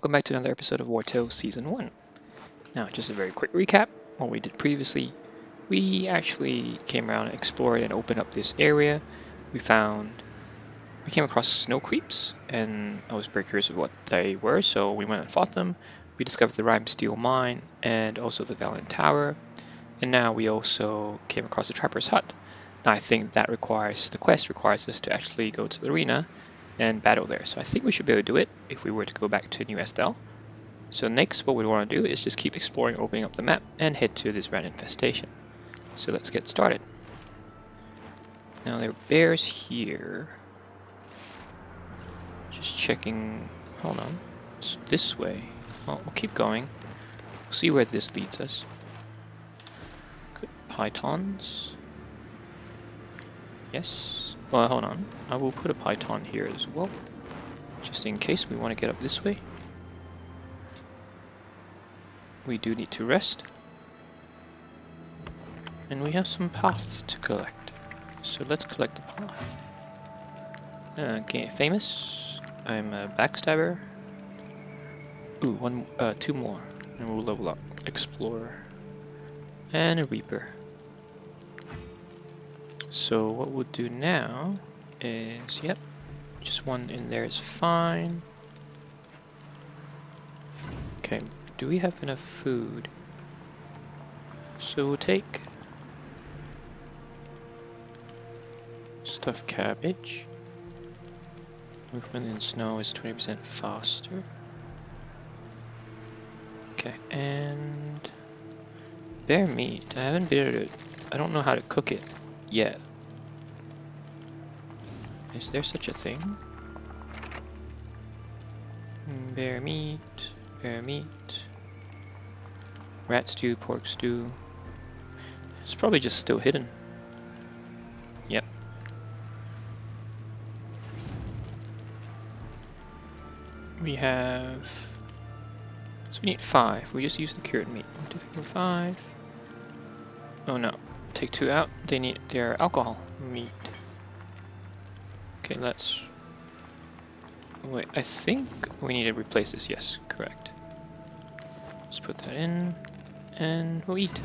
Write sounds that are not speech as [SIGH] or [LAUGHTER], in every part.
welcome back to another episode of Wartales Season 1. Now, just a very quick recap, what we did previously. We actually came around and explored and opened up this area. We found, we came across snow creeps, and I was very curious of what they were, so we went and fought them. We discovered the Rime Steel Mine, and also the Valiant Tower. And now we also came across the Trapper's Hut. Now I think that requires, the quest requires us to actually go to the arena and battle there. So I think we should be able to do it if we were to go back to New Estelle. So next what we want to do is just keep exploring, opening up the map, and head to this rat infestation. So let's get started. Now there are bears here. Just checking, hold on, it's this way. Well, we'll keep going. We'll see where this leads us. Good pitons. Yes, well, hold on. I will put a piton here as well, just in case we want to get up this way. We do need to rest. And we have some paths to collect. So let's collect the path. Okay, famous. I'm a backstabber. Ooh, one, uh, two more, and we'll level up. Explorer and a reaper. So what we'll do now is, yep, just one in there is fine. Okay, do we have enough food? So we'll take stuffed cabbage. Movement in snow is 20% faster. Okay, and bear meat. I haven't been I don't know how to cook it yet. Is there such a thing? Bear meat, bear meat, rat stew, pork stew. It's probably just still hidden. Yep. We have... So we need five. We just use the cured meat. One, two, four, five. Oh no. Take two out. They need their alcohol. Meat. Okay, let's... Wait, I think we need to replace this. Yes, correct. Let's put that in. And we'll eat.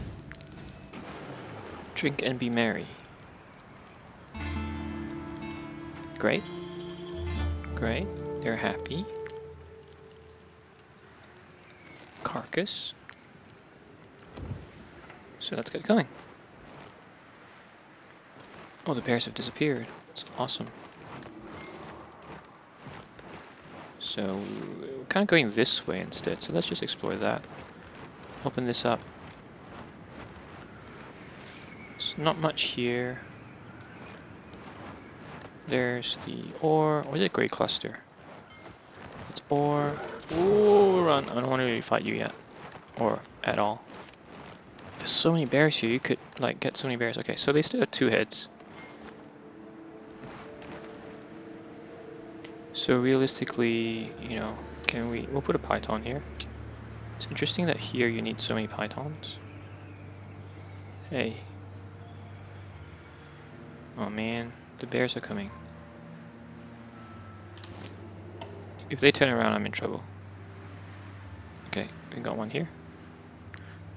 Drink and be merry. Great. Great. They're happy. Carcass. So let's get going. Oh, the bears have disappeared. That's awesome. So, we're kind of going this way instead, so let's just explore that. Open this up. There's not much here. There's the ore, or the gray cluster. It's ore. Ooh, run. I don't want to really fight you yet. Or at all. There's so many bears here, you could like get so many bears. Okay, so they still have two heads. So realistically, you know, can we, we'll put a piton here. It's interesting that here you need so many pitons. Hey. Oh man, the bears are coming. If they turn around, I'm in trouble. Okay, we got one here.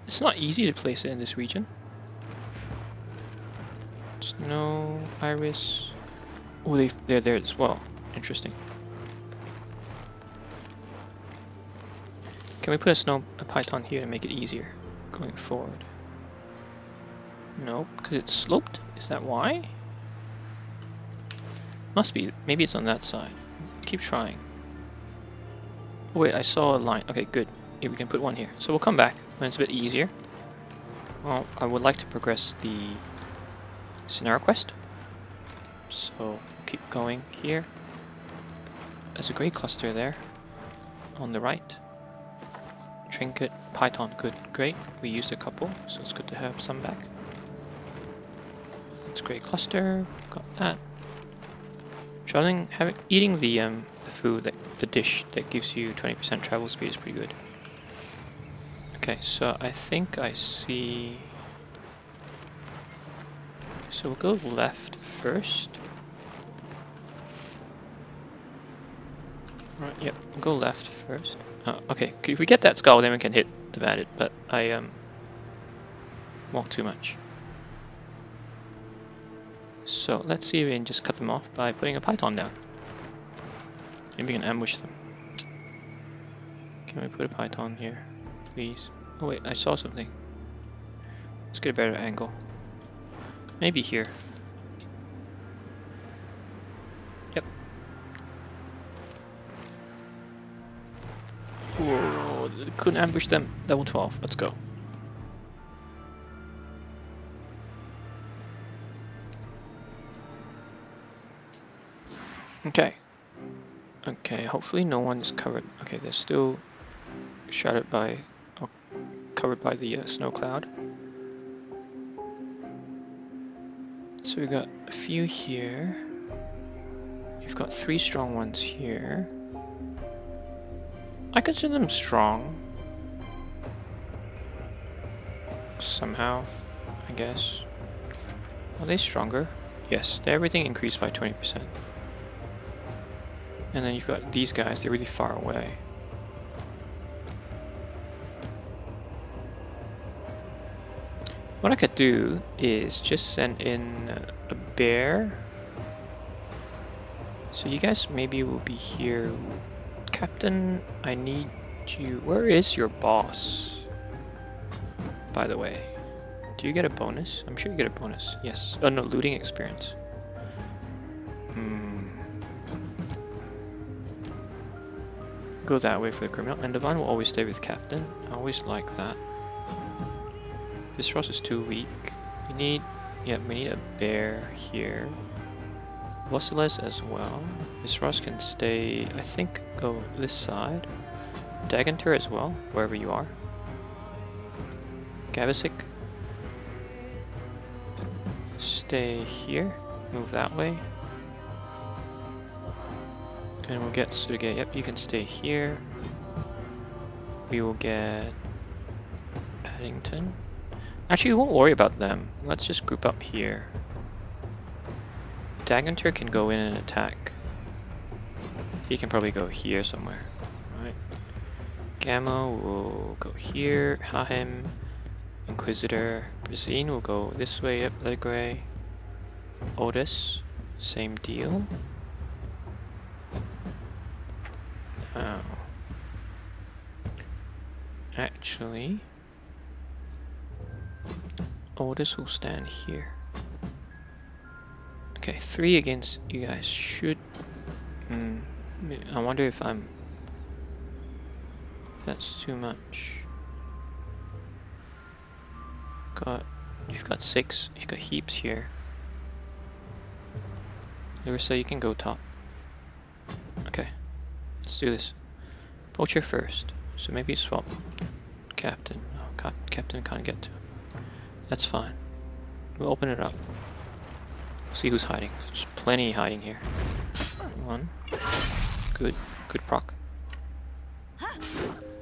It's not easy to place it in this region. Snow, iris. Oh, they, they're there as well. Interesting. Can we put a snow a piton here to make it easier going forward? No, because it's sloped? Is that why? Must be. Maybe it's on that side. Keep trying. Oh, wait, I saw a line. Okay, good. Yeah, we can put one here. So we'll come back when it's a bit easier. Well, I would like to progress the scenario quest. So keep going here. There's a great cluster there on the right. Trinket, Piton, good, great. We used a couple, so it's good to have some back. It's great cluster, got that. Traveling, having, eating the um the food that the dish that gives you 20% travel speed is pretty good. Okay, so I think I see. So we'll go left first. Right, yep, we'll go left first. Uh, okay, if we get that skull, then we can hit the bandit, but I um walk too much. So let's see if we can just cut them off by putting a piton down. Maybe we can ambush them. Can we put a piton here, please? Oh wait, I saw something. Let's get a better angle. Maybe here. Couldn't ambush them. Level 12, let's go. Okay. Okay, hopefully no one is covered. Okay, they're still shrouded by, or covered by the uh, snow cloud. So we've got a few here. You've got three strong ones here. I consider them strong. Somehow, I guess. Are they stronger? Yes, everything increased by 20%. And then you've got these guys, they're really far away. What I could do is just send in a bear. So you guys maybe will be here. Captain, I need you. Where is your boss? By the way. Do you get a bonus? I'm sure you get a bonus. Yes. Oh no, looting experience. Hmm. Go that way for the criminal. And Devon will always stay with Captain. I always like that. This Ross is too weak. We need, yeah, we need a bear here. Vosiles as well. Ross can stay, I think, go this side. Dagantur as well, wherever you are. Gavisic. Stay here. Move that way. And we'll get Sudage. Yep, you can stay here. We will get Paddington. Actually, we won't worry about them. Let's just group up here. Dagantur can go in and attack. He can probably go here somewhere. Right. Gamma will go here. Hahem. Inquisitor. Brazine will go this way. Yep, gray. Ottus. Same deal. Now. Actually. This will stand here. Okay, three against you guys should... Hmm, I wonder if I'm... That's too much. Got... You've got six. You've got heaps here. Larissa, you can go top. Okay, let's do this. Poacher first. So maybe swap captain. Oh, cap captain can't get to that's fine. We'll open it up. See who's hiding. There's plenty hiding here. One. Good. Good proc.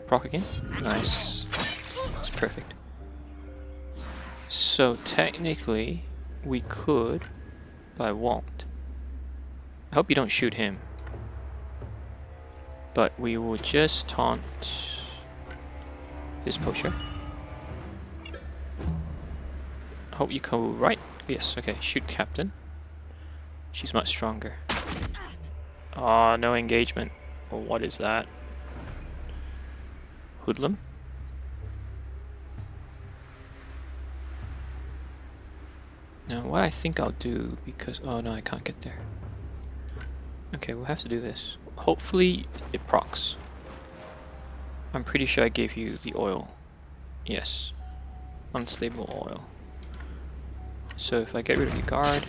Proc again. Nice. That's perfect. So technically, we could, but I won't. I hope you don't shoot him. But we will just taunt this poacher. Hope you come right. Yes, okay. Shoot captain. She's much stronger. Ah, no engagement. Well, what is that? Hoodlum? Now, what I think I'll do, because... Oh, no, I can't get there. Okay, we'll have to do this. Hopefully, it procs. I'm pretty sure I gave you the oil. Yes. Unstable oil. So if I get rid of your guard,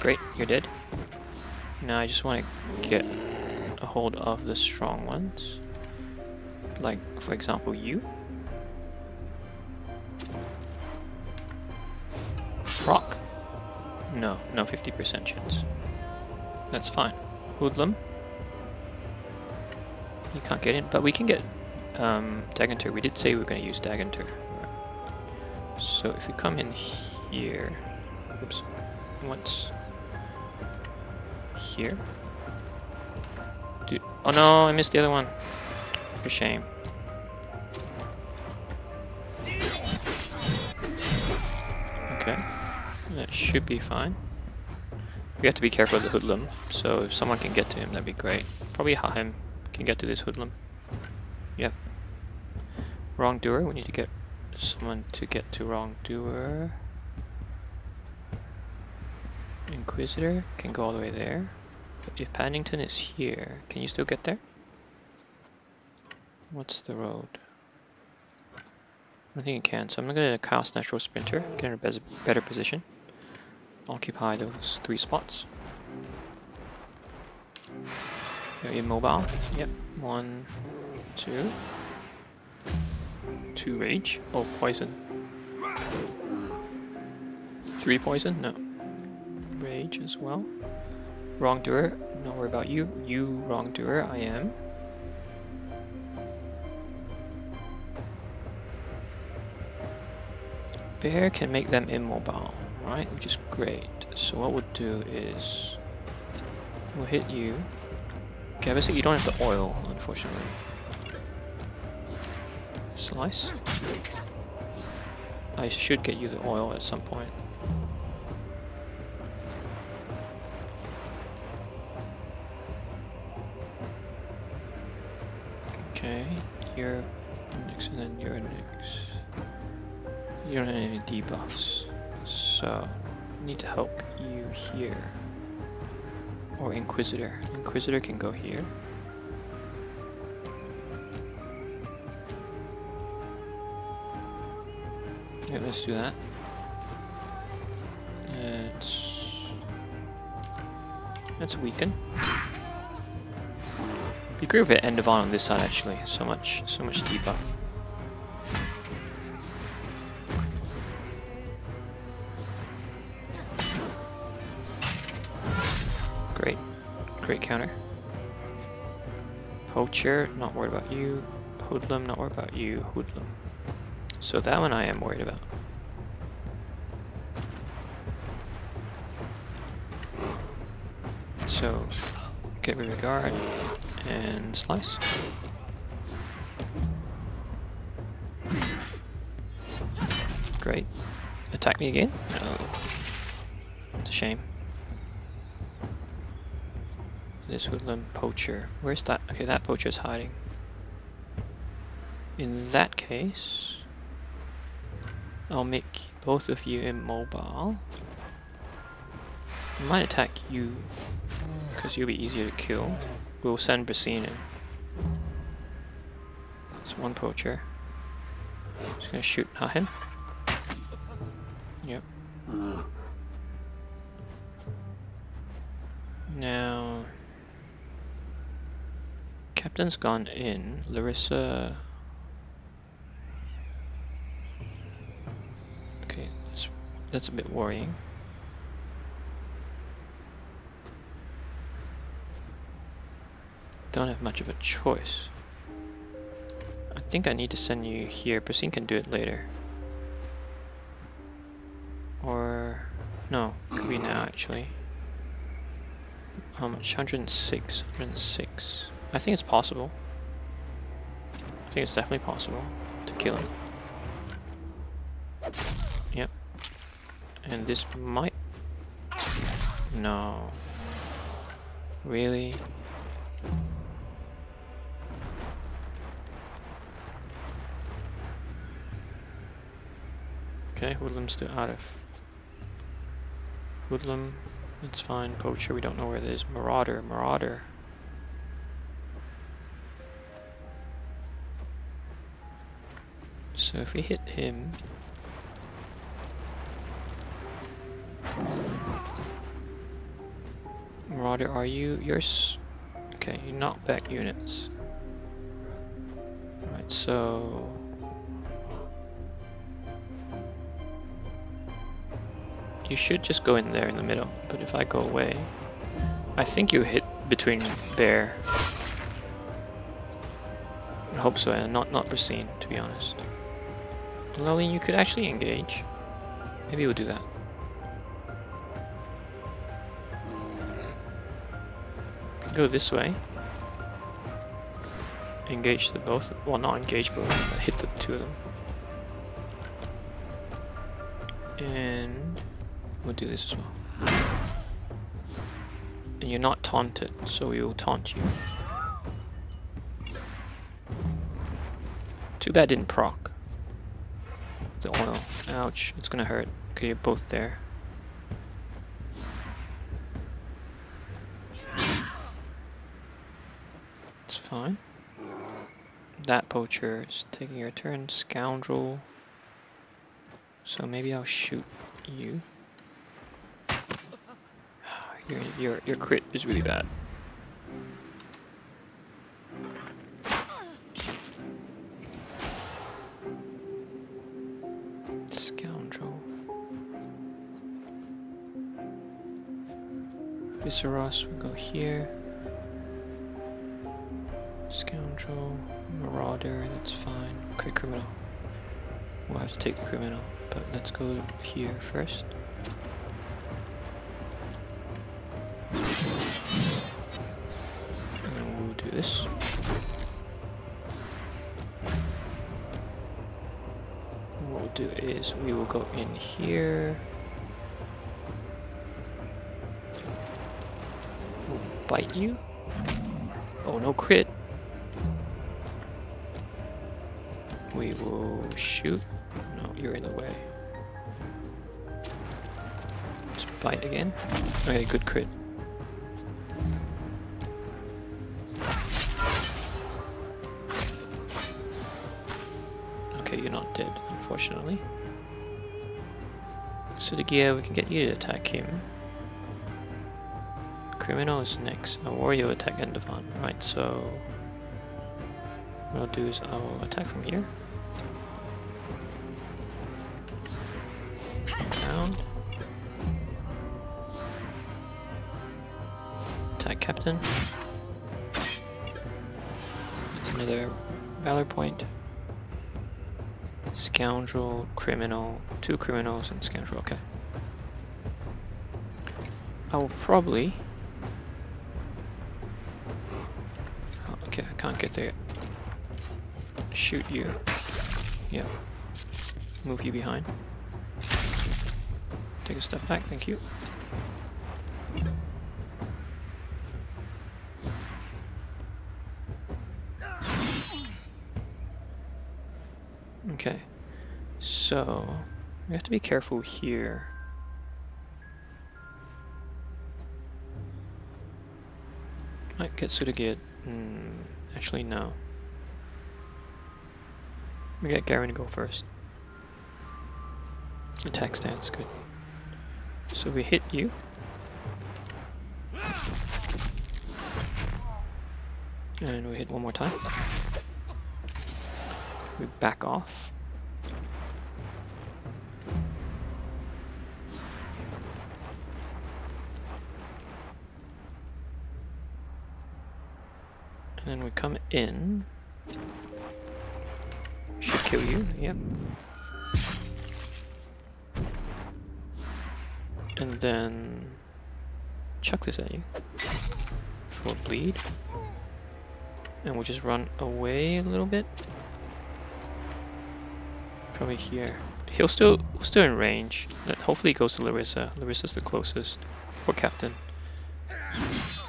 great, you're dead. Now I just want to get a hold of the strong ones. Like, for example, you. Rock? No, no, 50% chance. That's fine. Hoodlum? You can't get in, but we can get um. We did say we were going to use Dagantur. So if we come in here, here. Oops. What's here? Dude. Oh no, I missed the other one. For shame. Okay, that should be fine. We have to be careful of the hoodlum, so if someone can get to him, that'd be great. Probably him can get to this hoodlum. Yep. Wrongdoer, we need to get someone to get to wrongdoer. Inquisitor can go all the way there. If Paddington is here, can you still get there? What's the road? I think you can, so I'm gonna cast Natural Sprinter, get in a better position. Occupy those three spots. You're immobile. Yep. One, two. Two rage. Oh, poison. Three poison? No. Rage as well. Wrongdoer. don't worry about you. You wrongdoer. I am. Bear can make them immobile, right? Which is great. So what we'll do is we'll hit you. Okay, obviously you don't have the oil, unfortunately. Slice. I should get you the oil at some point. You're next and then you're next. You don't have any debuffs, so I need to help you here. Or Inquisitor. Inquisitor can go here. Yeah, let's do that. It's let's weaken. Be great it end of on on this side actually. So much, so much debuff. Great, great counter. Poacher, not worried about you. Hoodlum, not worried about you. Hoodlum. So that one I am worried about. So, get rid of guard and slice. Great. Attack me again? No. It's a shame. This woodland poacher. Where's that? Okay, that poacher's hiding. In that case, I'll make both of you immobile. I might attack you, because you'll be easier to kill. We'll send Basine in. It's one poacher. Just gonna shoot at him. Yep. Now, Captain's gone in. Larissa Okay, that's, That's a bit worrying. Don't have much of a choice. I think I need to send you here. Basine can do it later. Or... No, could be now actually. Um, How much? 106, 106. I think it's possible. I think it's definitely possible to kill him. Yep. And this might... No. Really? Okay, Hoodlum's still ah, out of. Hoodlum, it's fine. Poacher, we don't know where it is. Marauder, Marauder. So if we hit him, Marauder, are you? Yours? Okay, you back units. Right, so... You should just go in there in the middle, but if I go away... I think you hit between bear. I hope so, and not, not Basine, to be honest. Lolly, you could actually engage. Maybe we'll do that. go this way. engage the both. Well, not engage, but hit the two of them. And we'll do this as well. And you're not taunted, so we will taunt you. Too bad didn't proc. The oil. Ouch, it's gonna hurt. Okay, you're both there. It's fine. That poacher is taking your turn, scoundrel. So maybe I'll shoot you. Your, your, your crit is really bad. Scoundrel. Viseros, we go here. Scoundrel, Marauder, that's fine. Okay, criminal. We'll have to take the criminal, but let's go here first. Go in here. We'll bite you. Oh, no crit. We will shoot. No, you're in the way. Let's bite again. Okay, good crit. Okay, you're not dead, unfortunately. So the gear, we can get you to attack him. Criminal is next. A warrior will attack Endervan. Right, so what I'll do is I'll attack from here. Round. Attack captain. That's another valor point. Scoundrel, criminal, two criminals and scoundrel, okay. I will probably oh, okay, I can't get there. Shoot you. Yep. Move you behind. Take a step back, thank you. So we have to be careful here. Might get Sudagit. Mm, actually, no. We get Garen to go first. Attack stance, good. So we hit you. And we hit one more time. We back off. And then we come in. Should kill you, yep. And then chuck this at you for bleed. And we'll just run away a little bit. Probably here. He'll still still in range. Hopefully he goes to Larissa. Larissa's the closest. Or Captain.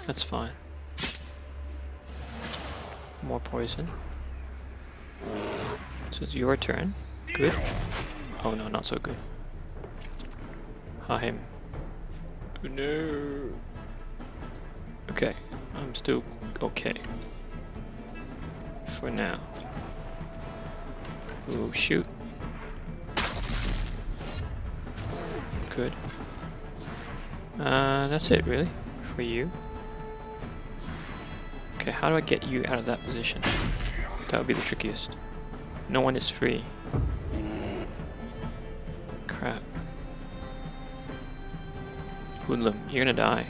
That's fine. More poison. So it's your turn. Good. Oh no, not so good. Ha him. Oh, no. Okay, I'm still okay. For now. Ooh, shoot. Good. Uh, that's it really, for you. Okay, how do I get you out of that position? That would be the trickiest. No one is free. Crap. Hoodlum, you're gonna die.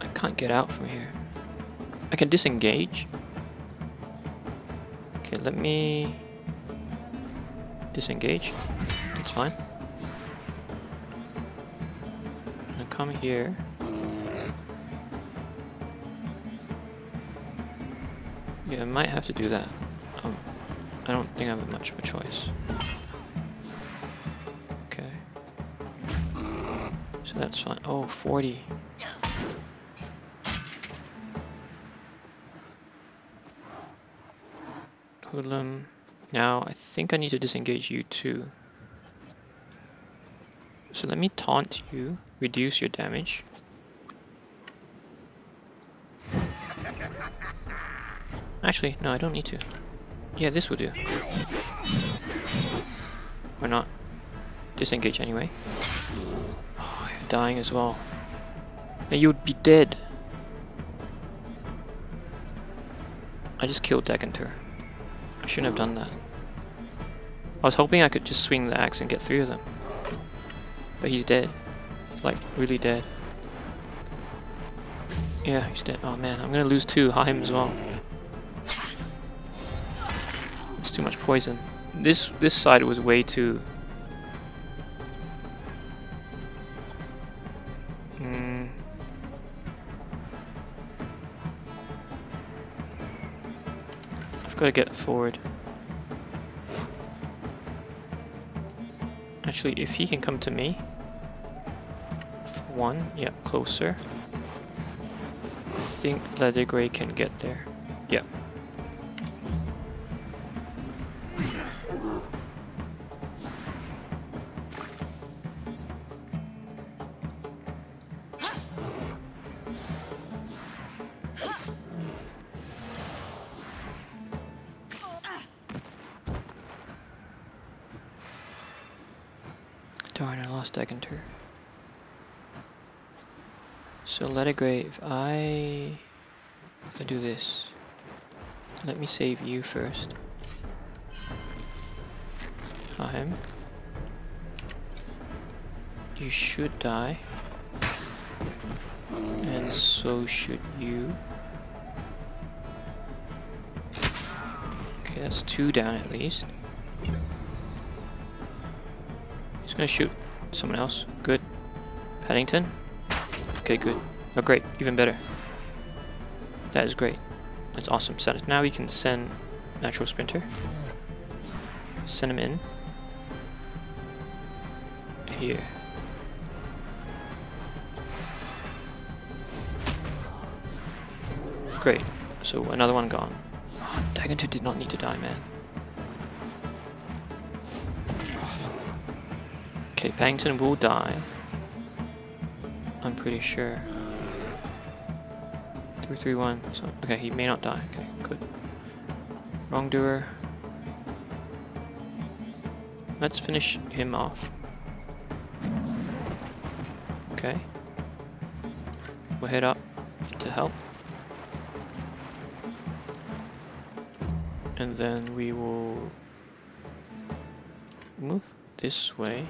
I can't get out from here. I can disengage. Okay, let me disengage. It's fine. I come here. Yeah, I might have to do that. Um, I don't think I have much of a choice. Okay. So that's fine. Oh, 40. Hoodlum. Now, I think I need to disengage you too. So let me taunt you, reduce your damage. Actually, no, I don't need to. Yeah, this will do. Or not. Disengage anyway. Oh, you're dying as well. And you'd be dead. I just killed Dagantur. Shouldn't have done that. I was hoping I could just swing the axe and get three of them. But he's dead. Like really dead. Yeah, he's dead. Oh man, I'm gonna lose two. Haim as well. It's too much poison. This this side was way too. I've got to get forward. Actually, if he can come to me. One, yeah, closer. I think Leathergrey can get there. Yep. Leathergrey, if I if I do this, let me save you first. Him. You should die. And so should you. Okay, that's two down at least. He's gonna shoot someone else. Good. Paddington. Okay, good. Oh, great. Even better. That is great. That's awesome. So now we can send Natural Sprinter. Send him in. Here. Great. So another one gone. Oh, Dagantur did not need to die, man. Okay, Paddington will die. I'm pretty sure. 331. So, okay, he may not die. Okay, good. Wrongdoer. Let's finish him off. Okay. We'll head up to help. And then we will move this way.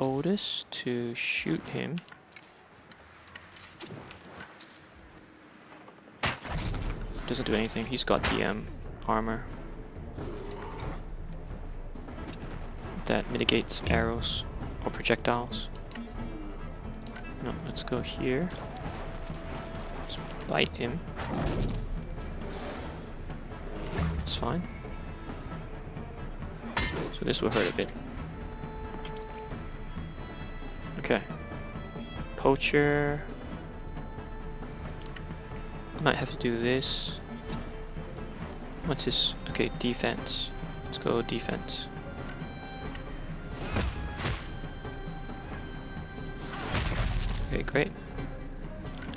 Ottus to shoot him. Doesn't do anything, he's got the um, armor. That mitigates arrows or projectiles. No, let's go here. Let's bite him. It's fine. So this will hurt a bit. Poacher. Might have to do this. What's his... Okay, defense. Let's go defense. Okay, great.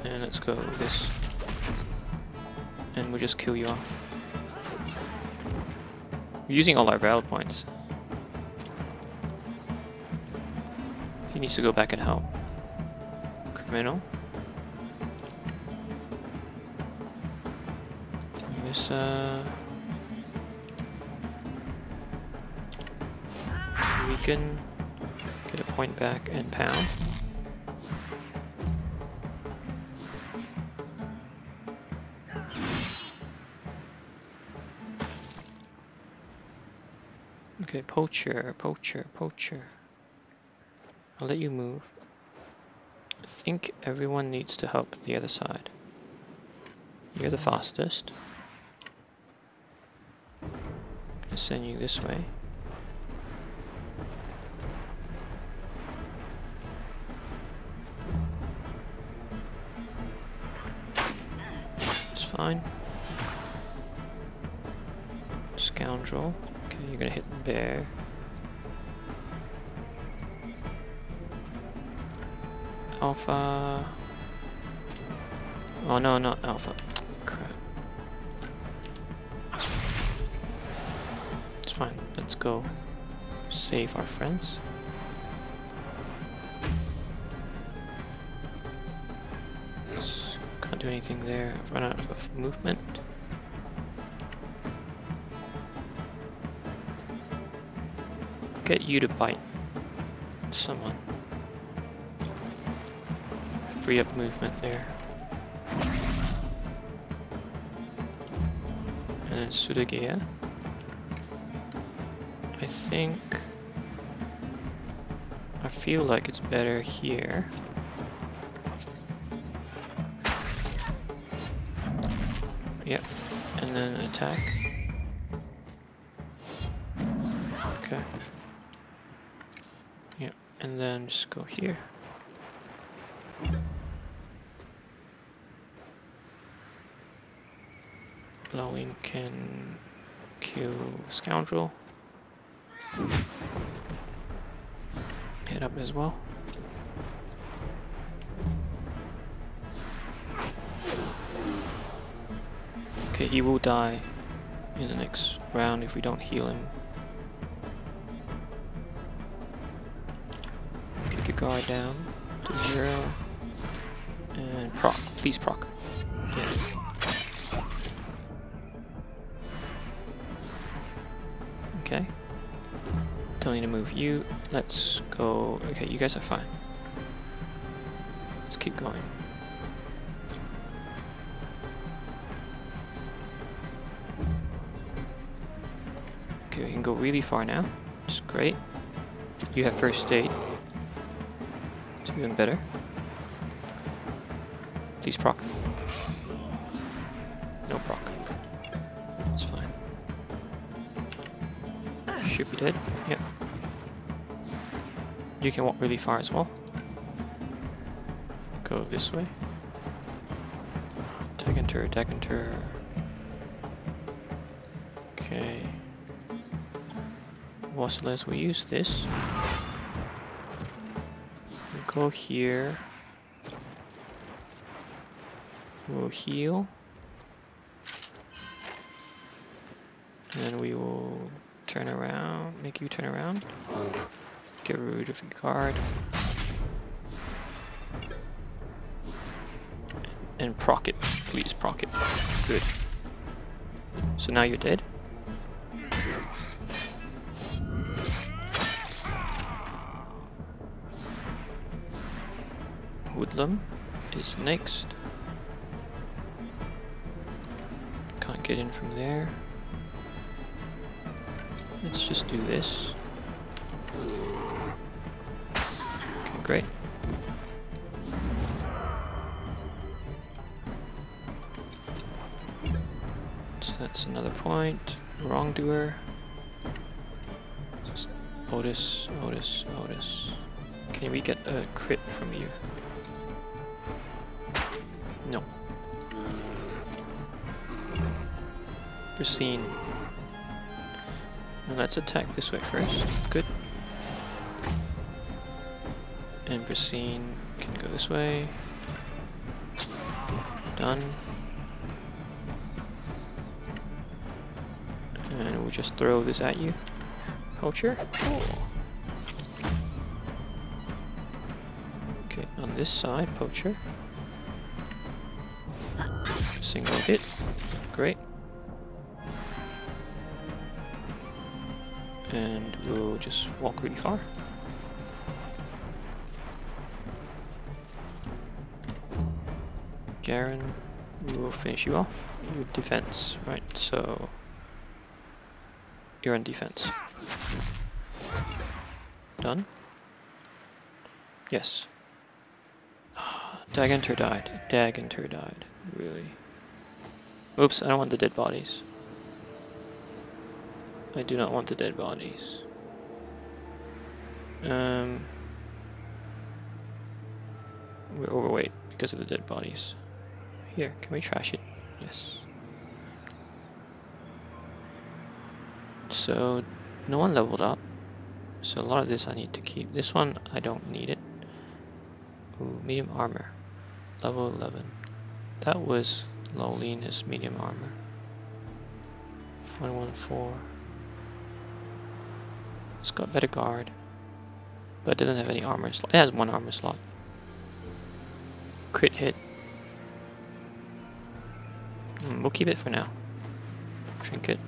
And let's go this. And we'll just kill you off. We're using all our battle points. He needs to go back and help. This, uh... We can get a point back and pound. Okay, poacher, poacher, poacher. I'll let you move. I think everyone needs to help the other side. You're the fastest. Gonna send you this way. It's fine. Scoundrel. Okay, you're gonna hit the Alpha. Oh no, not Alpha. Crap. It's fine. Let's go save our friends. Can't do anything there. I've run out of movement. Get you to bite someone. Free up movement there. And then Sudageya. I think I feel like it's better here. Yep, and then attack. Okay. Yep, and then just go here. Lowing can kill Scoundrel. Hit up as well. Okay, he will die in the next round if we don't heal him. Kick a guard down to zero. And proc, please proc. Move you. Let's go. Okay, you guys are fine. Let's keep going. Okay, we can go really far now. Is great. You have first aid. It's even better. Please proc. No proc. It's fine. Should be dead. Yep. You can walk really far as well. Go this way. Dagantur, Dagantur. Okay. Wassiles will use this. Go here. We'll heal. And then we will turn around, make you turn around. Get rid of your guard. And proc it, please proc it. Good. So now you're dead. Hoodlum is next. Can't get in from there. Let's just do this. Great. So that's another point. Wrongdoer. Ottus, Ottus, Ottus. Can we get a crit from you? No. Pristine. Now let's attack this way first. Good. Bracine can go this way. Done. And we'll just throw this at you. Poacher. Cool. Okay, on this side, Poacher. Single hit. Great. and we'll just walk really far. Garen, we will finish you off with defense, right? So you're on defense. Done? Yes. Dagantur died. Dagantur died. Really. Oops, I don't want the dead bodies. I do not want the dead bodies. Um, we're overweight because of the dead bodies. Here, can we trash it? Yes. So, no one leveled up. So a lot of this I need to keep. This one, I don't need it. Ooh, medium armor. Level 11. That was Lowliness medium armor. 114. It's got better guard. But it doesn't have any armor slot. It has one armor slot. Crit hit. Mm, we'll keep it for now. Trinket.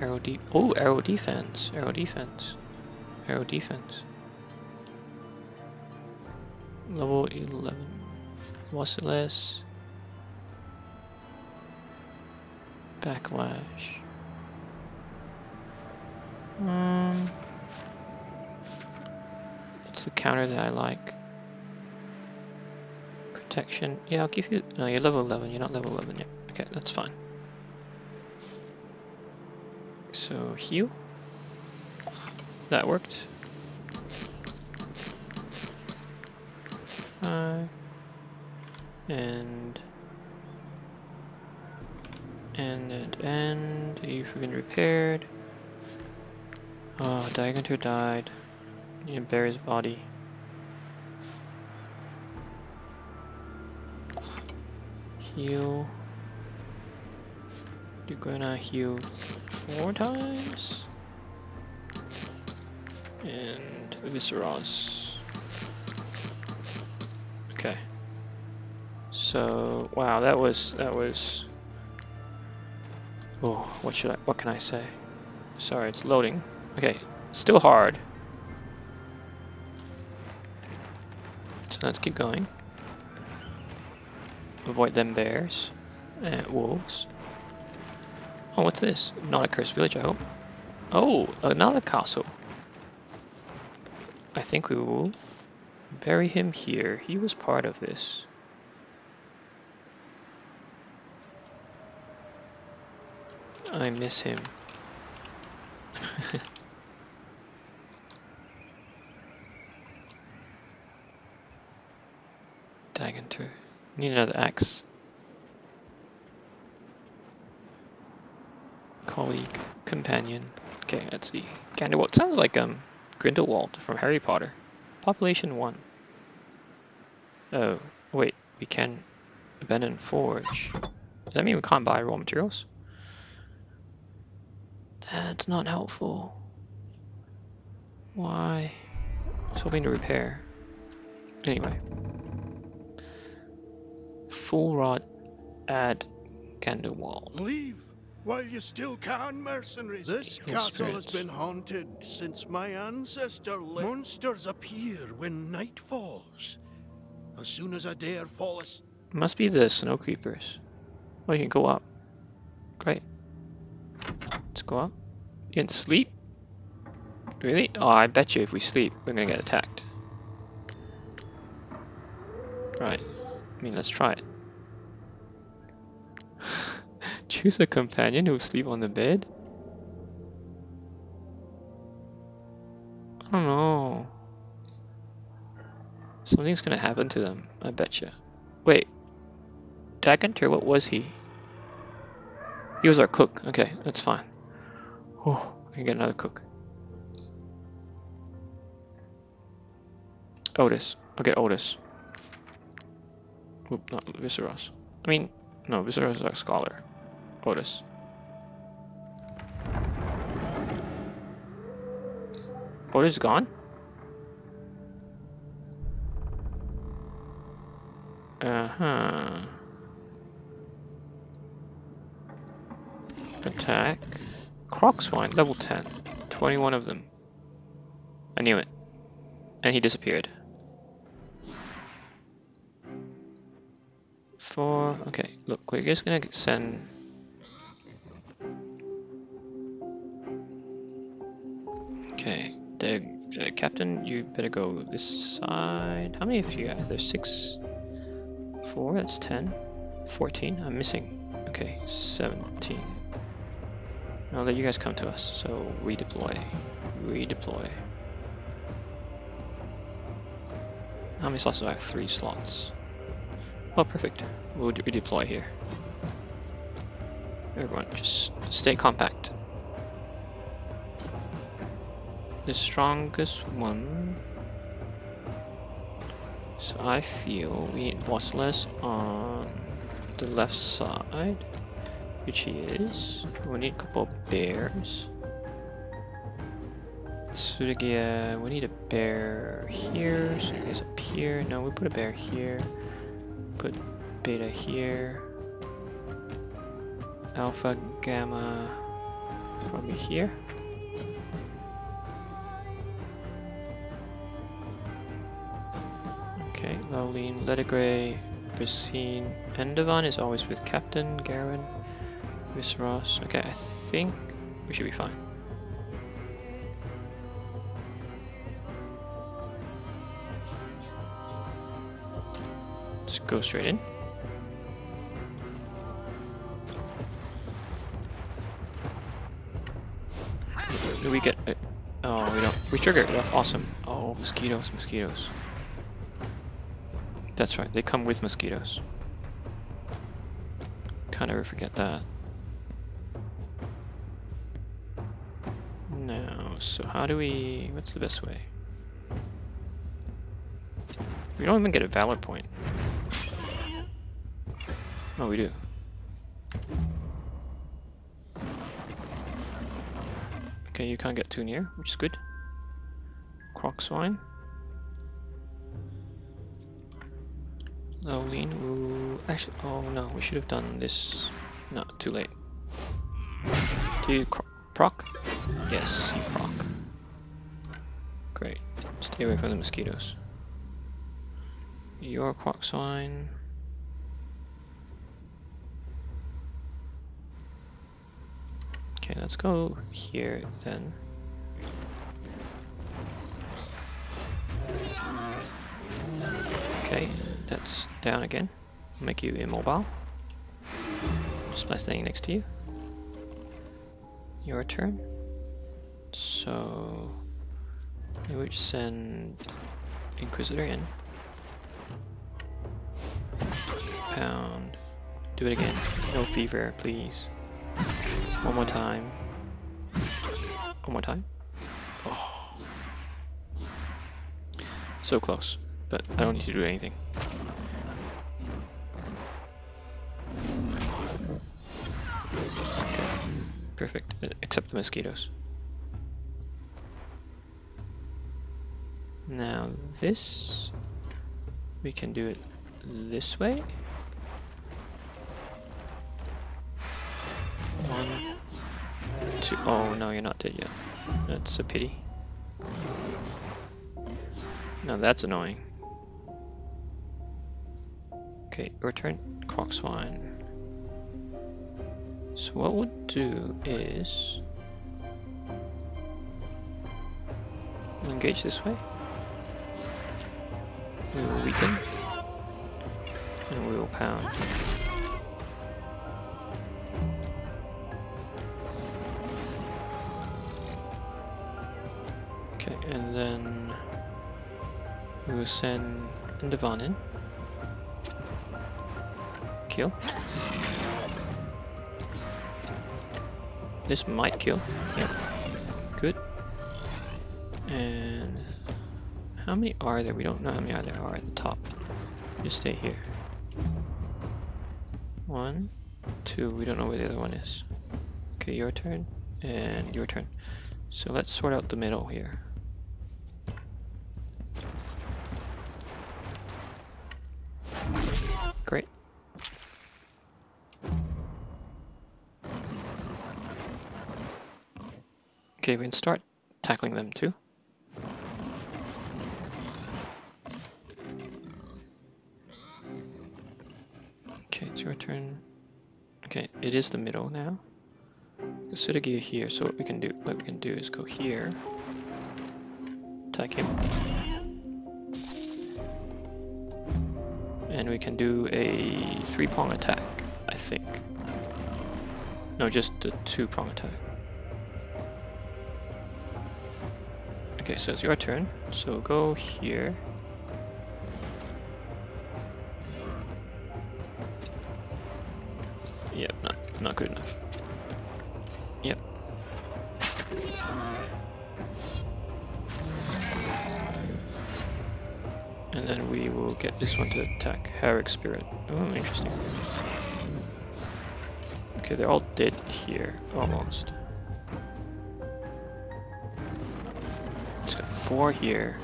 Arrow de oh arrow defense. Arrow defense. Arrow defense. Level 11. Merciless. Backlash. Um, it's the counter that I like. Protection. Yeah, I'll give you. No, you're level 11. You're not level 11 yet. Okay, that's fine. So heal. That worked. Uh, and and and and you've been repaired. Oh, Dagantur died. Need to bury his body. Heal. You're gonna heal four times. And Visceros. Okay. So wow, that was that was. Oh, what should I? What can I say? Sorry, it's loading. Okay, still hard. So let's keep going. Avoid them bears and wolves. Oh, what's this? Not a cursed village, I hope. Oh, another castle. I think we will bury him here. He was part of this. I miss him. [LAUGHS] Dagantur. Need another axe. Colleague, companion. Okay, let's see. Ganderwald sounds like um Grindelwald from Harry Potter. Population one. Oh, wait, we can abandon forge. Does that mean we can't buy raw materials? That's not helpful. Why? I was hoping to repair. Anyway. Full rod add Ganderwald. Leave while you still can, mercenaries. This Evil castle has been haunted since my ancestor lived. Monsters appear when night falls. As soon as I dare fall asleep. Must be the snow creepers. Oh, you can go up. Great. Let's go up. You can sleep? Really? Oh, I bet you if we sleep, we're gonna get attacked. Right. I mean, let's try it. Choose a companion who will sleep on the bed? I don't know. Something's gonna happen to them, I betcha. Wait. Dagantur, what was he? He was our cook. Okay, that's fine. Oh, I can get another cook. Ottus. I'll get Ottus. Oop, not Viseros. I mean, no, Viseros is our scholar. Ottus. Ottus gone? Uh-huh. Attack. Crocswine, level 10. 21 of them. I knew it. And he disappeared. Four. Okay, look, we're just gonna send uh, Captain, you better go this side. How many of you? There's six, four, that's 10, 14. I'm missing. Okay, 17. I'll let you guys come to us. So redeploy, redeploy. How many slots do I have? Three slots. Oh, perfect. We'll redeploy here. Everyone, just stay compact. The strongest one. So I feel we need Bossless on the left side, which he is. We need a couple of bears. Sudagia, we need a bear here. Sudagia's up here. No, we put a bear here. Put beta here. Alpha, gamma, probably here. Lauline, Ledigray, Basine, Endovan is always with Captain, Garen, Visceros. Okay, I think we should be fine. Let's go straight in. Do we get it? Oh, we don't. We trigger it. Awesome. Oh, mosquitoes, mosquitoes. That's right, they come with mosquitoes. Can't ever forget that. Now, so how do we... What's the best way? We don't even get a valor point. Oh, we do. Okay, you can't get too near, which is good. Crocswine. Lauline, ooh, actually, oh no, we should have done this. No, too late. Do you proc? Yes, you proc. Great. Stay away from the mosquitoes. Your Crocswine. Okay, let's go here then. Okay, that's down again. Make you immobile. Just by staying next to you. Your turn. So we would send Inquisitor in. Pound. Do it again. No fever, please. One more time. One more time. Oh. So close, but I don't need to do anything. Okay. Perfect, except the mosquitoes. Now this, we can do it this way. One, two, oh no, you're not dead yet. That's a pity. Now that's annoying. Okay, return Crocswine. So what we'll do is we'll engage this way. We will weaken and we will pound. Okay, and then we will send Endeavon in. Kill. This might kill. Yep. Good. And how many are there? We don't know how many are there are at the top. Just stay here. One, two, we don't know where the other one is. Okay, your turn, and your turn. So let's sort out the middle here. Great. Okay, we can start tackling them too. Okay, it's your turn. Okay, it is the middle now. Sudagia here, so what we can do what we can do is go here. attack him. And we can do a three-prong attack, I think. No, just a two-prong attack. Okay, so it's your turn. So go here. Yep, not, not good enough. Yep. And then we will get this one to attack Herrick Spirit. Oh, interesting. Okay, they're all dead here, almost. Four here.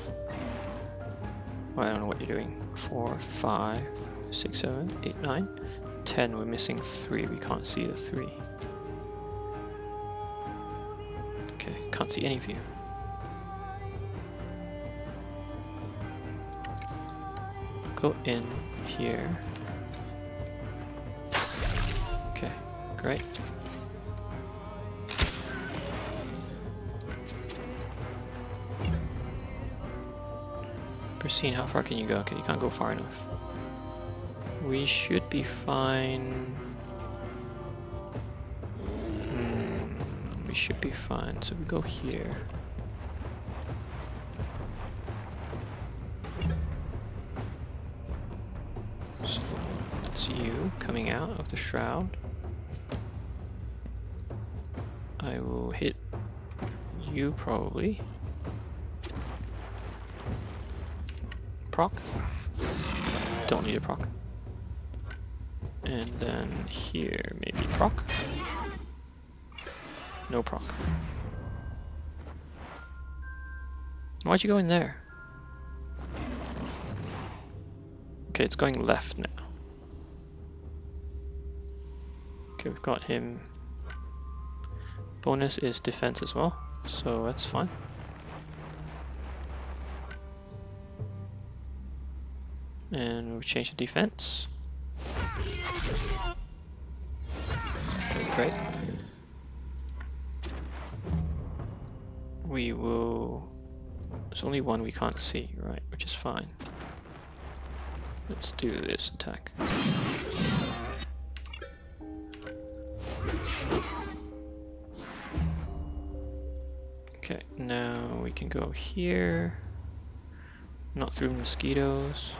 Well, I don't know what you're doing. Four, five, six, seven, eight, nine, ten. We're missing three. We can't see the three. Okay, can't see any of you. Go in here. Okay, great. Pristine, how far can you go? Okay, you can't go far enough. We should be fine. Hmm, we should be fine. So we go here. So that's you coming out of the shroud. I will hit you probably. Proc. Don't need a proc. And then here, maybe proc. No proc. Why'd you go in there? Okay, it's going left now. Okay, we've got him. Bonus is defense as well, so that's fine. And we've changed the defense. Okay, great. We will... There's only one we can't see, right, which is fine. Let's do this attack. Okay, now we can go here. Not through mosquitoes.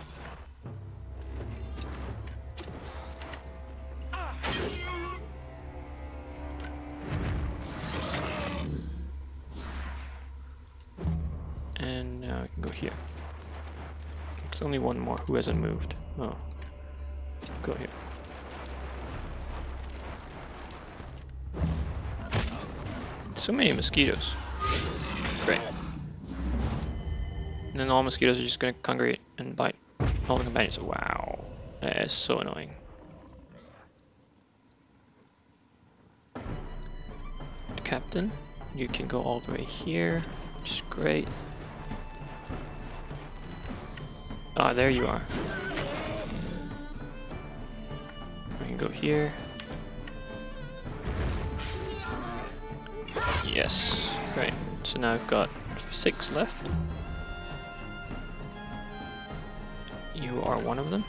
And now I can go here. There's only one more who hasn't moved. Oh. Go here. So many mosquitoes. Great. And then all mosquitoes are just gonna congregate and bite all the companions. Wow. That is so annoying. Captain, you can go all the way here, which is great. Ah, there you are. I can go here. Yes, great. So now I've got six left. You are one of them.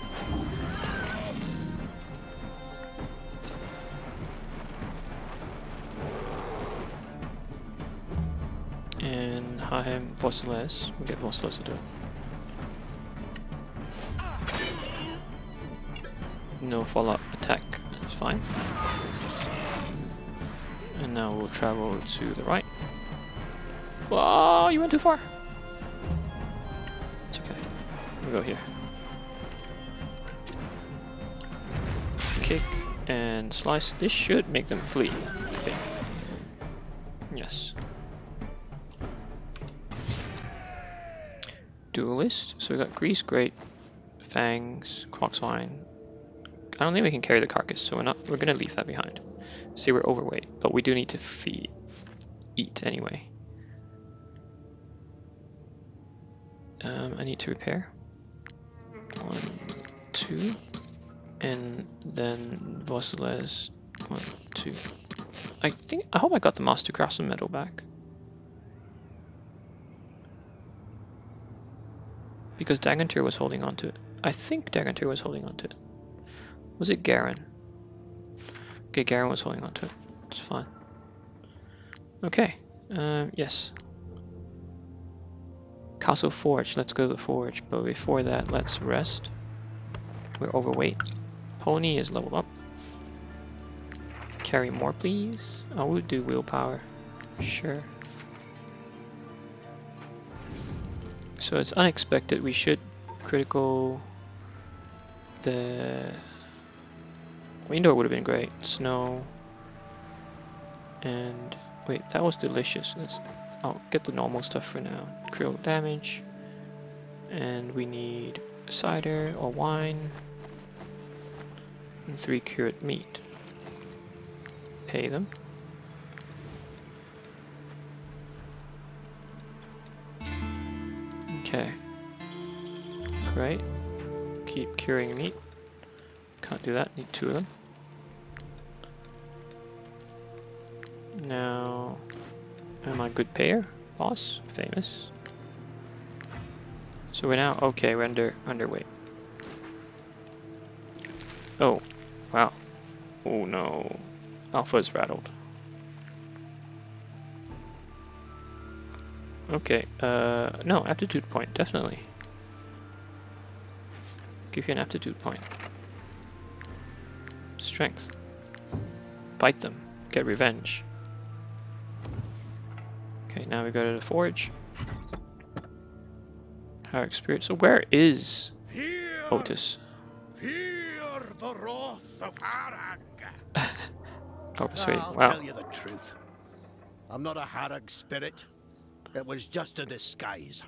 And Hahem Vosiles. We'll get Vosiles to do it. No follow-up attack, that's fine. And now we'll travel to the right. Whoa, you went too far. It's okay. We'll go here. Kick and slice. This should make them flee, I think. Yes. Duelist. So we got Grease, Great, Fangs, Crocswine. I don't think we can carry the carcass, so we're not. We're gonna leave that behind. See, we're overweight, but we do need to feed, eat anyway. Um, I need to repair. One, two, and then Vosiles. One, two. I think. I hope I got the Master Craftsman medal back. because Dagantur was holding on to it. I think Dagantur was holding on to it. Was it Garen? Okay, Garen was holding on to it. It's fine. Okay, um, yes. Castle Forge, let's go to the Forge, but before that, let's rest. We're overweight. Pony is leveled up. Carry more, please. I would do willpower. Sure. So it's unexpected. We should critical the window would have been great. Snow and wait, that was delicious. Let's I'll get the normal stuff for now. Critical damage and we need cider or wine and three cured meat. Pay them. Okay. Great. Keep curing meat. Can't do that, need two of them. Now, am I good payer? Boss? Famous. So we're now, okay, we're under, underweight. Oh, wow. Oh no. Alpha's rattled. Okay, uh, no, aptitude point, definitely. Give you an aptitude point. Strength. Bite them. Get revenge. Okay, now we go to the forge. Our experience. So where is Fear, Ottus? fear the wrath of Harag. [LAUGHS] Oh, persuade. I'll Wow. tell you the truth. I'm not a Harag spirit. It was just a disguise.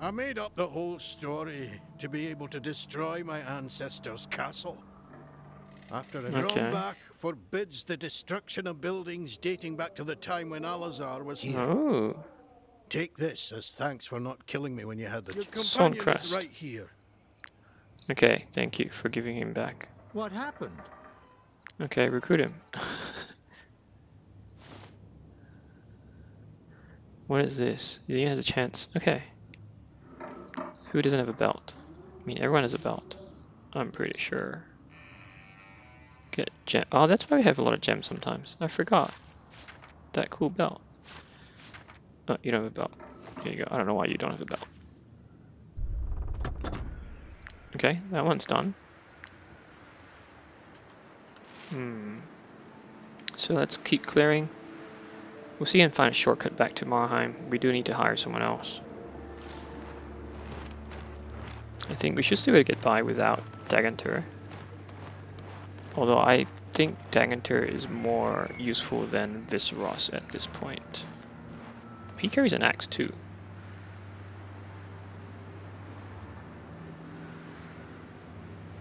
I made up the whole story to be able to destroy my ancestors' castle. After a Okay. drawback forbids the destruction of buildings dating back to the time when Alazar was here. Oh, Take this as thanks for not killing me when you had the Your Sun companion is crest. right here. okay. Thank you for giving him back. What happened? Okay, recruit him. [LAUGHS] what is this? He has a chance. Okay. Who doesn't have a belt? I mean, everyone has a belt. I'm pretty sure. Get gem. Oh, that's why we have a lot of gems sometimes. I forgot. That cool belt. Oh, you don't have a belt. Here you go. I don't know why you don't have a belt. Okay, that one's done. Hmm. So let's keep clearing. We'll see and find a shortcut back to Marheim. We do need to hire someone else. I think we should still get by without Dagantur. Although I think Dagantur is more useful than Viseros at this point. He carries an axe too.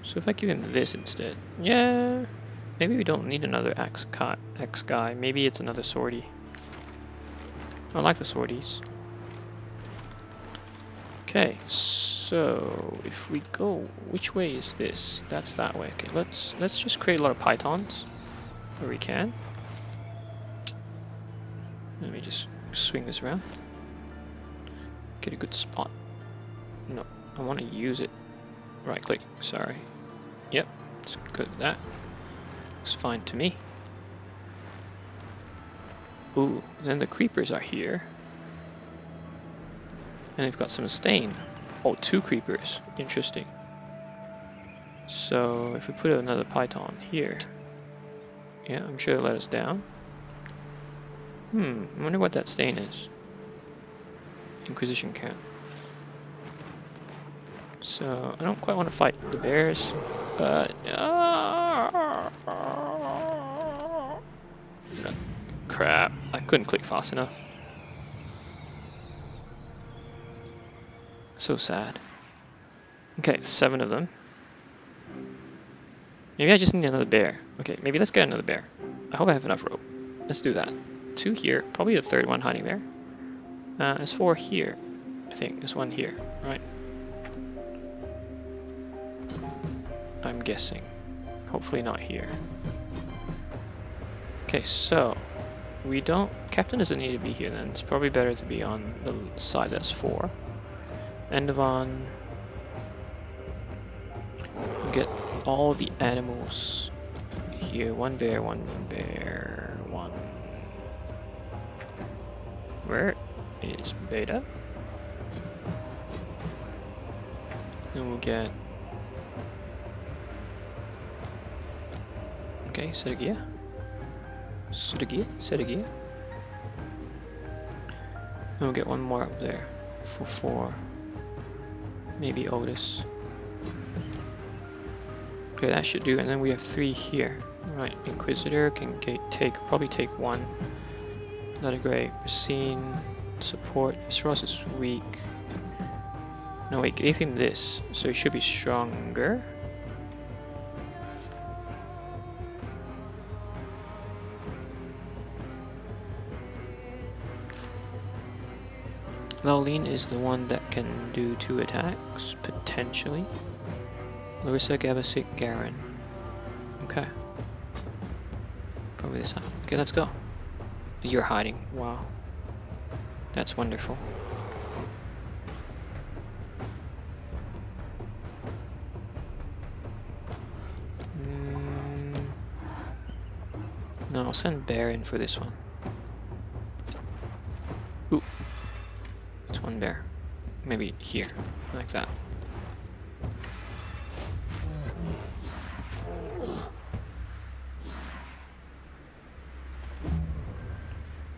So if I give him this instead, yeah, maybe we don't need another axe, axe guy. Maybe it's another swordy. I like the swordies. Okay, so if we go, which way is this? That's that way. Okay, let's let's just create a lot of pitons where we can. Let me just swing this around. Get a good spot. No, I want to use it. Right click, sorry. Yep, it's good at that. Looks fine to me. Ooh, then the creepers are here. And they've got some stain. Oh, two creepers. Interesting. So if we put another piton here, yeah, I'm sure it'll let us down. Hmm, I wonder what that stain is. Inquisition camp. So I don't quite want to fight the bears, but crap! I couldn't click fast enough. So sad. Okay, seven of them. Maybe I just need another bear. Okay, maybe let's get another bear. I hope I have enough rope. Let's do that. Two here, probably a third one hiding there. Uh, there's four here. I think there's one here, right? I'm guessing. Hopefully not here. Okay, so we don't. Captain doesn't need to be here then. It's probably better to be on the side that's four. Endovan. get all the animals here. One bear, one bear, one. Where is Beta? And we'll get... Okay, set a gear. Set a gear, set a gear. And we'll get one more up there for four. Maybe Ottus. Okay, that should do. And then we have three here. Right, Inquisitor can take probably take one. Not a great. Racine, support. Visceros is weak. No, we gave him this, so he should be stronger. Lauline is the one that can do two attacks, potentially. Larissa, Gabasik, Garen. Okay. Probably this. one. Okay, let's go. You're hiding. Wow. That's wonderful. Mm. No, I'll send Baron for this one. Ooh. One bear. Maybe here, like that.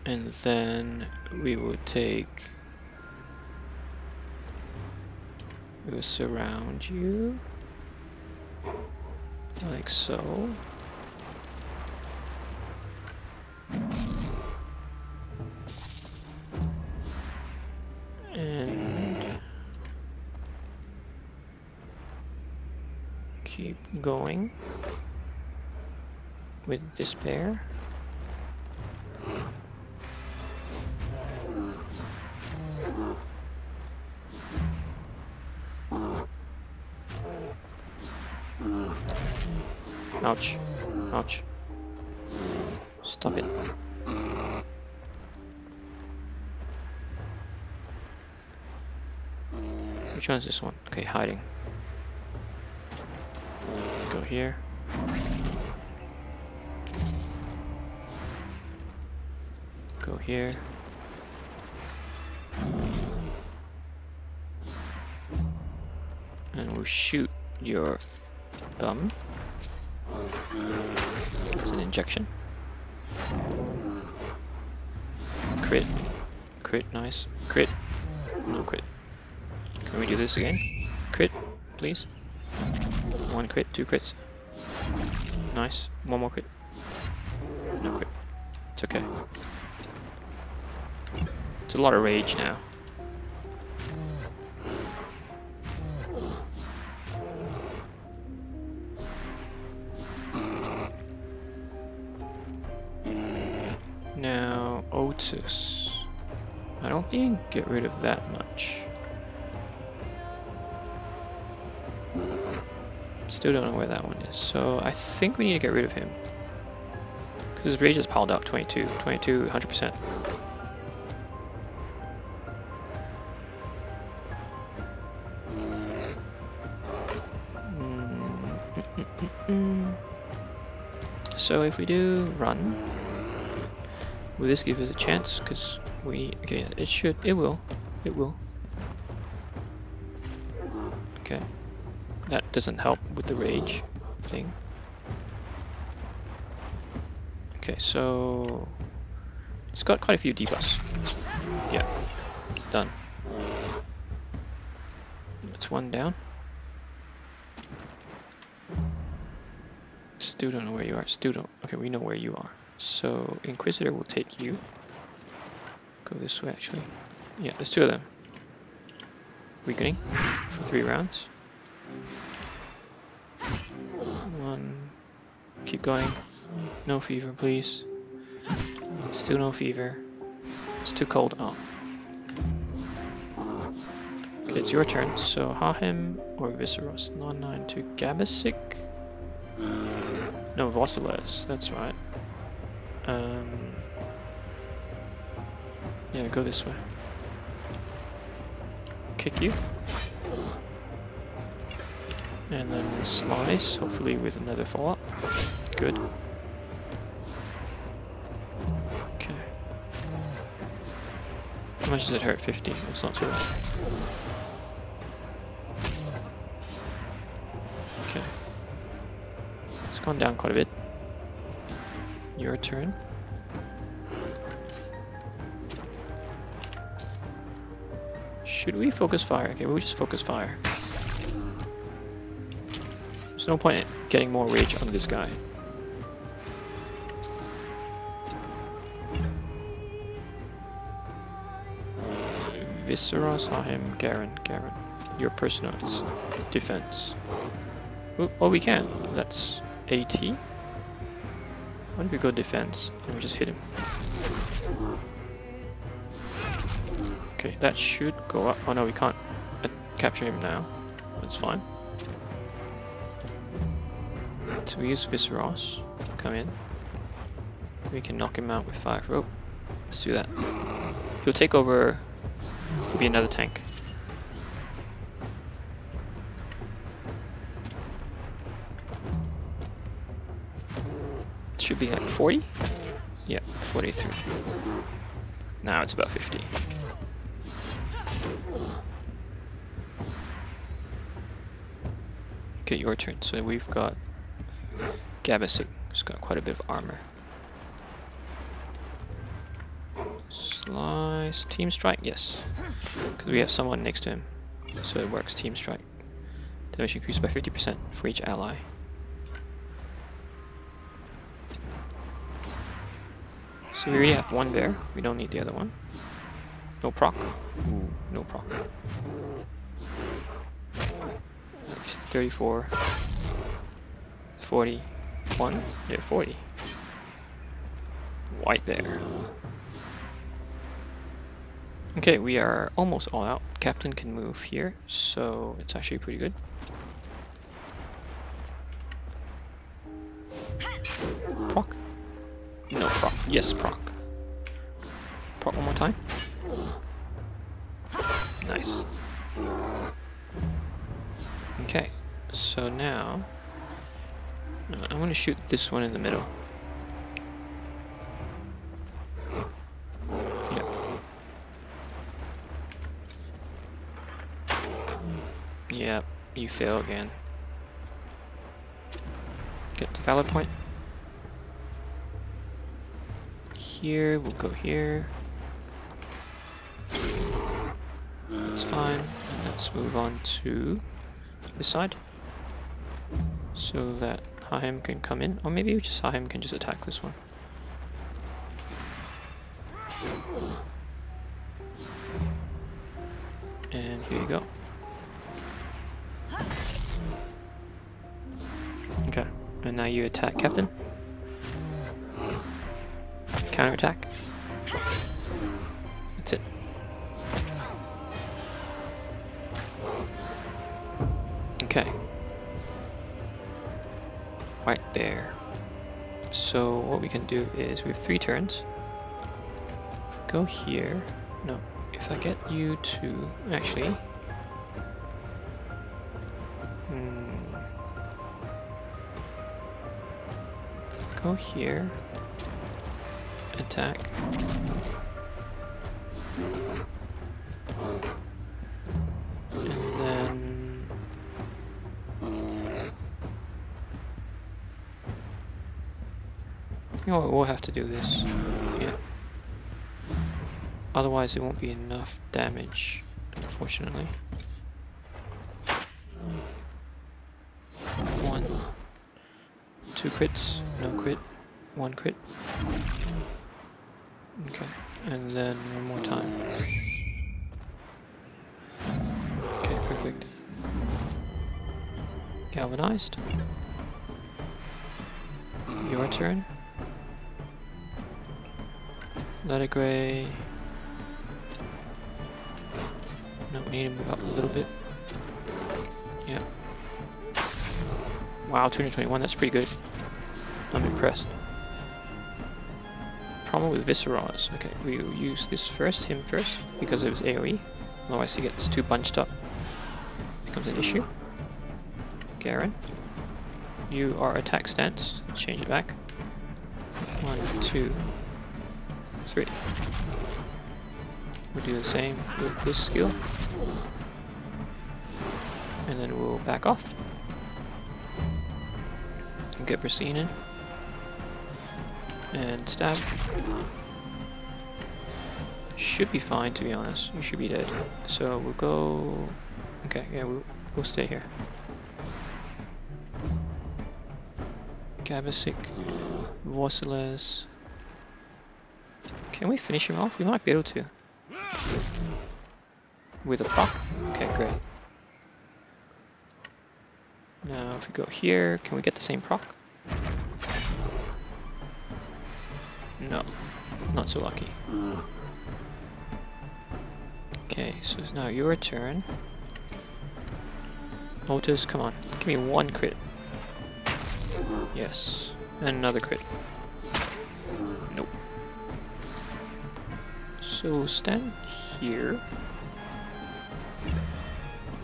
And then we would take, we will surround you, like so. With despair. Ouch. Ouch. Stop it. Which one's this one? Okay, hiding. Go here. Here. And we'll shoot your bum. It's an injection. Crit. Crit, nice. Crit. No crit. Can we do this again? Crit, please. One crit, two crits. Nice. One more crit. No crit. It's okay. It's a lot of rage now. Now, Ottus. I don't think you can get rid of that much. Still don't know where that one is. So I think we need to get rid of him. Because his rage has piled up 22, 22, 100%. So if we do run, will this give us a chance? Because we, okay, it should, it will, it will. Okay, that doesn't help with the rage thing. Okay, so it's got quite a few debuffs. Yeah, done. That's one down. Still don't know where you are. Still don't. Okay, we know where you are. So Inquisitor will take you. Go this way, actually. Yeah, there's two of them. Weakening for three rounds. One. Keep going. No fever, please. Still no fever. It's too cold. Oh. Okay, it's your turn. So Hahim or Visceros? 9 to Gabasik. No, Vosiles, that's right. Um, yeah, go this way. Kick you. And then slice, hopefully with another follow-up. Good. Okay. How much does it hurt? 50. That's not too bad. gone down quite a bit. Your turn. Should we focus fire? Okay, we'll just focus fire. There's no point in getting more rage on this guy. Viscera saw him. Garen, Garen. Your personal defense. Oh, we can. Let's 80. What if we go defense and we just hit him? Okay, that should go up. Oh no, we can't uh, capture him now. That's fine. So we use Visceros. Come in. We can knock him out with fire rope. Let's do that. He'll take over. He'll be another tank. 40? Yeah, 43. Now it's about 50. Okay, your turn. So we've got Gabasik. He's got quite a bit of armor. Slice. Team strike? Yes. Because we have someone next to him. So it works. Team strike. Damage increased by 50% for each ally. So we already have one there. We don't need the other one. No proc. Ooh, no proc. 34. 41? Yeah, 40. White there. Okay, we are almost all out. Captain can move here, so it's actually pretty good. No, proc. Yes, proc. Proc one more time. Nice. Okay, so now uh, I'm to shoot this one in the middle. Yep. Yep, you fail again. Get the valor point. Here, we'll go here. That's fine. And let's move on to this side. So that Haim can come in. Or maybe just Haim can just attack this one. And here you go. Okay, and now you attack Captain. Counter attack. That's it. Okay. Right there. So what we can do is we have three turns. Go here. No, if I get you to actually. Hmm. Go here. Attack. And then You know what, we'll have to do this. Yeah. Otherwise it won't be enough damage, unfortunately. One. Two crits, no crit, one crit. And then one more time. Okay, perfect. Galvanized. Your turn. Let it gray. No, we need to move up a little bit. Yeah. Wow, 221, that's pretty good. I'm impressed. Problem with Visceros. Okay, we will use this first, him first, because of his AoE. Otherwise he gets too bunched up. Becomes an issue. Garen. You are attack stance. Change it back. One, two, three. We'll do the same with this skill. And then we'll back off. And get Bracine in. And stab. Should be fine to be honest. You should be dead. So we'll go... Okay, yeah, we'll, we'll stay here. Gabasik, Vosiles. Can we finish him off? We might be able to. With a proc? Okay, great. Now if we go here, can we get the same proc? No, not so lucky. Okay, so it's now your turn. Ottus, come on, give me one crit. Yes, and another crit. Nope. So stand here.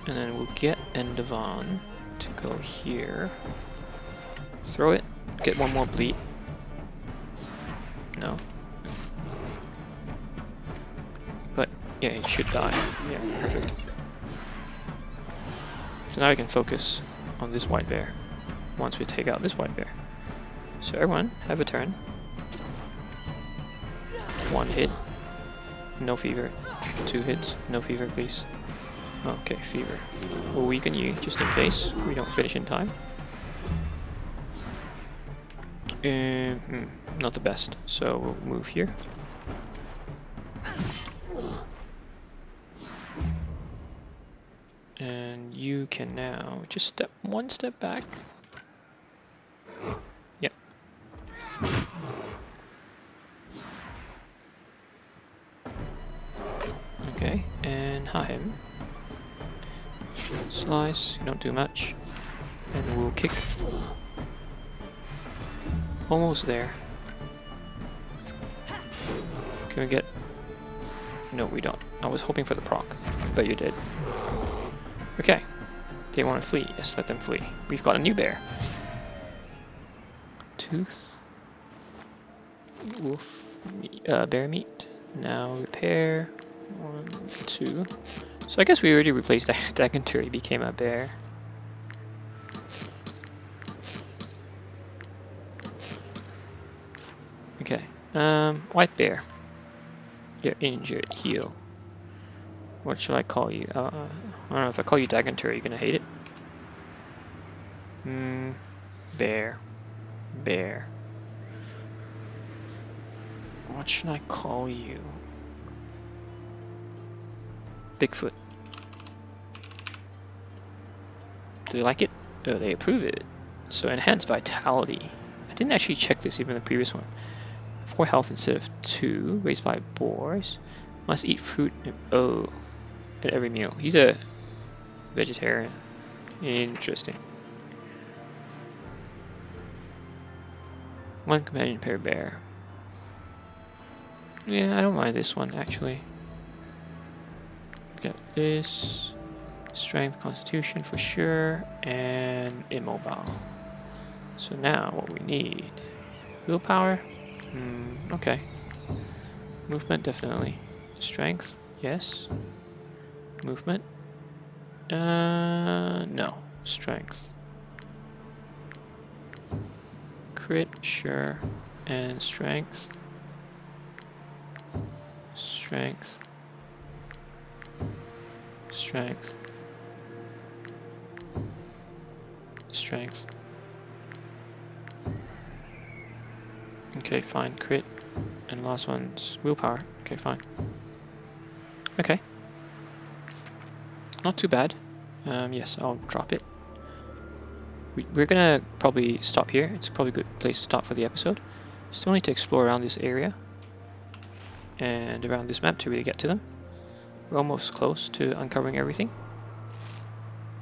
And then we'll get Endeavon to go here. Throw it, get one more bleed. No. But yeah, he should die. Yeah, perfect. So now we can focus on this white bear once we take out this white bear. So everyone, have a turn. One hit. No fever. Two hits. No fever, please. Okay, fever. We'll weaken you just in case we don't finish in time. Um, not the best, so we'll move here. And you can now just step one step back. Yep. Okay, and ha him. Slice, don't do much. And we'll kick. Almost there. Can we get... No, we don't. I was hoping for the proc, but you did. Okay. They want to flee. Yes, let them flee. We've got a new bear. Tooth. Wolf. Uh, bear meat. Now repair. One, two. So I guess we already replaced [LAUGHS] Dagantur, he became a bear. Um, white bear. You're injured, heal. What should I call you? Uh, I don't know, if I call you Dagantur, you're gonna hate it. Hmm, bear. Bear. What should I call you? Bigfoot. Do they like it? Oh, they approve it. So enhanced vitality. I didn't actually check this even the previous one. 4 health instead of 2, raised by boars. Must eat fruit and oh at every meal. He's a vegetarian. Interesting. One companion pair bear. Yeah, I don't mind this one actually. Get this. Strength, constitution for sure, and immobile. So now what we need. Willpower? Hmm, okay. Movement, definitely. Strength, yes. Movement? Uh, no. Strength. Crit, sure. And strength. Strength. Strength. Strength. Okay, fine. Crit. And last one's willpower. Okay, fine. Okay. Not too bad. Um, yes, I'll drop it. We, we're gonna probably stop here. It's probably a good place to stop for the episode. Still need to explore around this area and around this map to really get to them. We're almost close to uncovering everything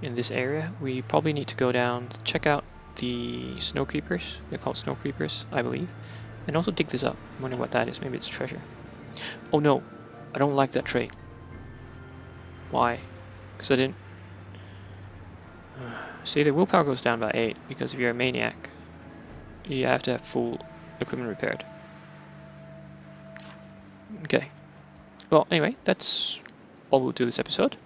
in this area. We probably need to go down, check out the snow creepers. They're called snow creepers, I believe. And also dig this up. I wonder what that is. Maybe it's treasure. Oh no, I don't like that trait. Why? Because I didn't... [SIGHS] See, the willpower goes down by 8 because if you're a maniac, you have to have full equipment repaired. Okay. Well, anyway, that's all we'll do this episode.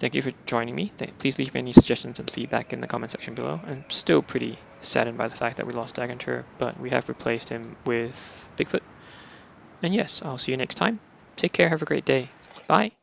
Thank you for joining me. Please leave any suggestions and feedback in the comment section below. I'm still pretty saddened by the fact that we lost Dagantur, but we have replaced him with Bigfoot. And yes, I'll see you next time. Take care, have a great day. Bye.